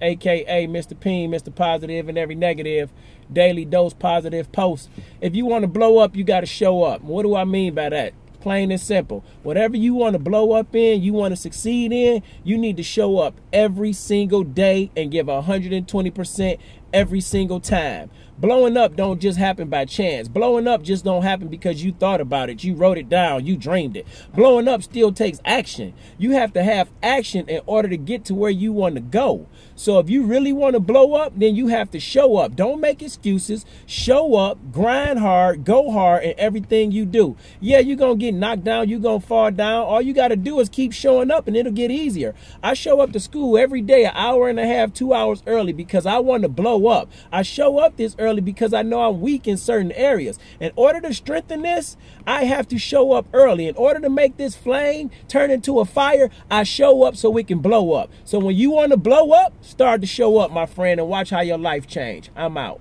aka Mr. P, Mr. Positive, and every negative daily dose positive post. If you want to blow up, you got to show up. What do I mean by that? Plain and simple. Whatever you want to blow up in, you want to succeed in, you need to show up every single day and give 120% every single time. Blowing up don't just happen by chance. Blowing up just don't happen because you thought about it, you wrote it down, you dreamed it. Blowing up still takes action. You have to have action in order to get to where you want to go. So if you really want to blow up, then you have to show up. Don't make excuses. Show up, grind hard, go hard in everything you do. Yeah, you're going to get knocked down, you're going to fall down. All you got to do is keep showing up and it'll get easier. I show up to school every day an hour and a half, 2 hours early because I want to blow up. I show up this early because I know I'm weak in certain areas. In order to strengthen this, I have to show up early. In order to make this flame turn into a fire, I show up so we can blow up. So when you want to blow up, start to show up, my friend, and watch how your life change. I'm out.